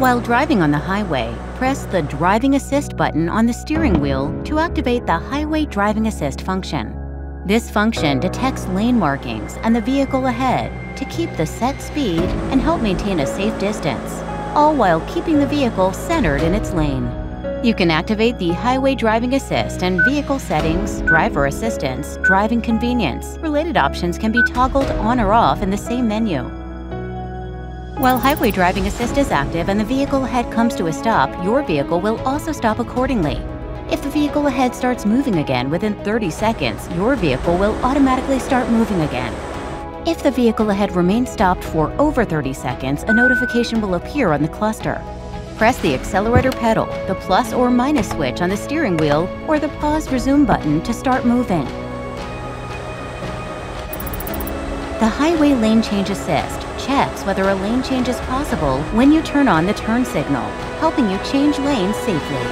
While driving on the highway, press the Driving Assist button on the steering wheel to activate the Highway Driving Assist function. This function detects lane markings and the vehicle ahead to keep the set speed and help maintain a safe distance, all while keeping the vehicle centered in its lane. You can activate the Highway Driving Assist and Vehicle Settings, Driver Assistance, Driving Convenience. Related options can be toggled on or off in the same menu. While Highway Driving Assist is active and the vehicle ahead comes to a stop, your vehicle will also stop accordingly. If the vehicle ahead starts moving again within 30 seconds, your vehicle will automatically start moving again. If the vehicle ahead remains stopped for over 30 seconds, a notification will appear on the cluster. Press the accelerator pedal, the plus or minus switch on the steering wheel, or the pause resume button to start moving. The Highway Lane Change Assist checks whether a lane change is possible when you turn on the turn signal, helping you change lanes safely.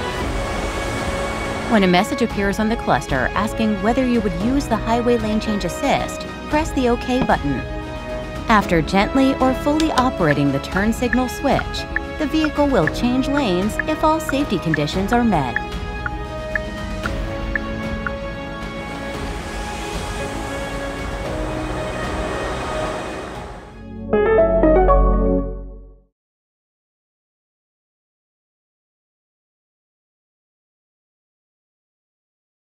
When a message appears on the cluster asking whether you would use the Highway Lane Change Assist, press the OK button. After gently or fully operating the turn signal switch, the vehicle will change lanes if all safety conditions are met.